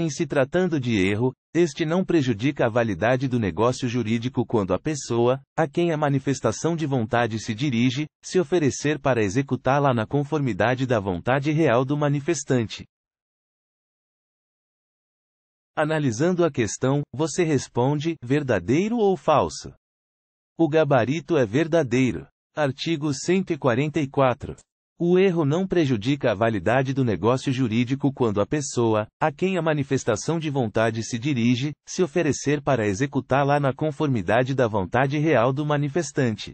Em se tratando de erro, este não prejudica a validade do negócio jurídico quando a pessoa, a quem a manifestação de vontade se dirige, se oferecer para executá-la na conformidade da vontade real do manifestante. Analisando a questão, você responde: verdadeiro ou falso? O gabarito é verdadeiro. Artigo 144. O erro não prejudica a validade do negócio jurídico quando a pessoa, a quem a manifestação de vontade se dirige, se oferecer para executá-la na conformidade da vontade real do manifestante.